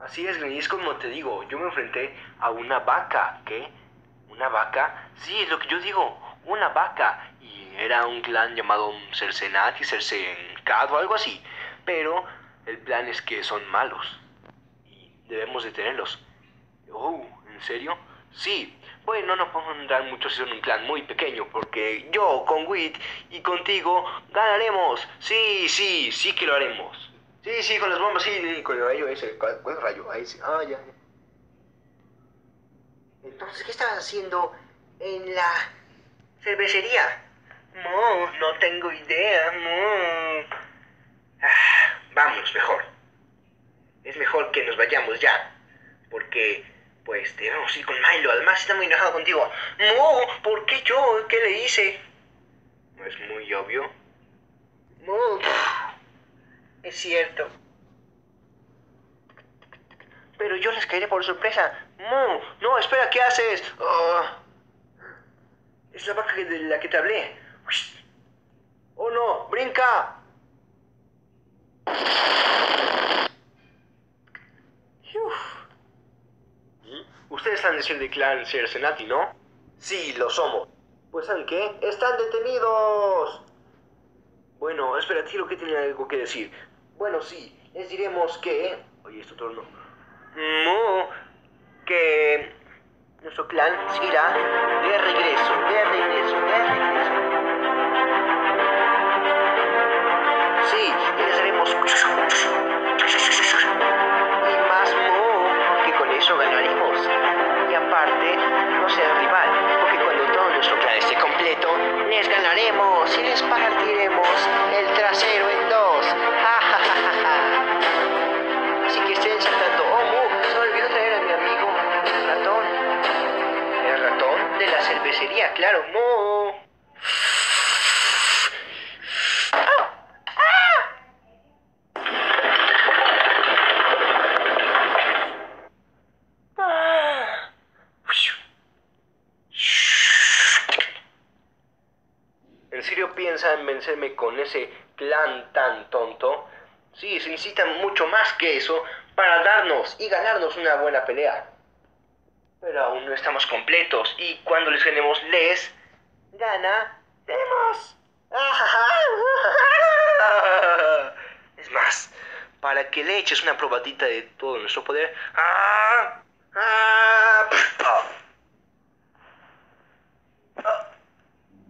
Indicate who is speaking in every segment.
Speaker 1: Así es, Glenn, y es como te digo, yo me enfrenté a una vaca, ¿qué? ¿Una vaca? Sí, es lo que yo digo, una vaca. Y era un clan llamado Cercenat y Cercencado, algo así. Pero el plan es que son malos. Y debemos detenerlos. Oh, ¿en serio? Sí. Bueno, no podemos entrar mucho si son un clan muy pequeño, porque yo con Wit y contigo ganaremos. Sí, sí, sí que lo haremos. Sí, sí, con las bombas, sí, con el rayo ese. ¿Cuál rayo? Ahí sí. Ah. Entonces, ¿qué estabas haciendo en la cervecería? No, no tengo idea, no. Ah, vámonos mejor. Es mejor que nos vayamos ya. Porque, pues, debemos ir con Milo. Además, está muy enojado contigo. No, ¿por qué yo? ¿Qué le hice? ¿No es muy obvio? No, es cierto. Pero yo les caeré por sorpresa. No, no, espera, ¿qué haces? Ah. es la vaca de la que te hablé. ¡Oh no! ¡Brinca! Diciendo de clan Cercenati, ¿no? Sí, lo somos. Pues ¿saben qué? ¡Están detenidos! Bueno, espera, Tiro que tiene algo que decir. Bueno, sí, les diremos que... Oye, esto turno. No, que nuestro clan seguirá de regreso, de regreso, de regreso. Y aparte, no será rival, porque cuando todo nuestro clan esté completo, les ganaremos y les partiremos el trasero en dos. Así que estén saltando. Oh, Mu, se me olvidó traer a mi amigo el ratón. El ratón de la cervecería, claro, Mu. ¿En serio piensa en vencerme con ese clan tan tonto? Sí, se necesita mucho más que eso para darnos y ganarnos una buena pelea. Pero aún no estamos completos y cuando les ganemos les ganaremos. Es más, para que le eches una probadita de todo nuestro poder. ¡Ah! ¡Ah! ¡Ah!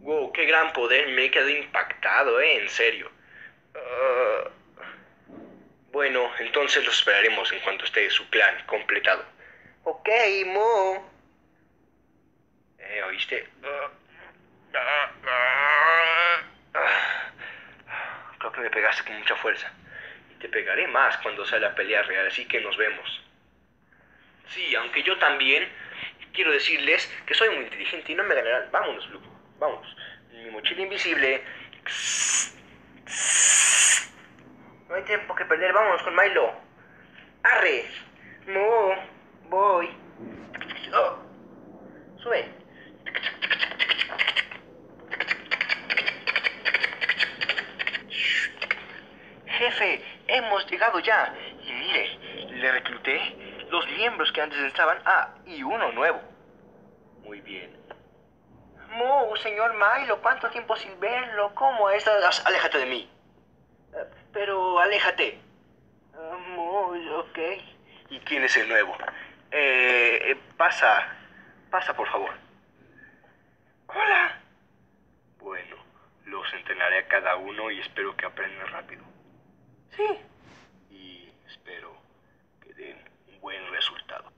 Speaker 1: Wow, qué gran poder, me he quedado impactado, eh, en serio. Ah, bueno, entonces lo esperaremos en cuanto esté su clan completado. Ok, Mo. Eh, ¿oíste? Ah. Creo que me pegaste con mucha fuerza. Y te pegaré más cuando sea la pelea real, así que nos vemos. Sí, aunque yo también quiero decirles que soy muy inteligente y no me ganarán. Vámonos, Blue. Vamos. Mi mochila invisible. No hay tiempo que perder. Vámonos con Milo. Arre. No. Voy. Oh. Sube. Jefe, hemos llegado ya. Y mire, le recluté los miembros que antes estaban. Ah, y uno nuevo. Muy bien. Mo, señor Milo, ¿cuánto tiempo sin verlo? ¿Cómo estás? Aléjate de mí. Eh, pero aléjate. Ah, Mo, ok. ¿Y quién es el nuevo? Eh, eh, pasa. Pasa, por favor. Hola. Bueno, los entrenaré a cada uno y espero que aprendan rápido. Sí. Y espero que den un buen resultado.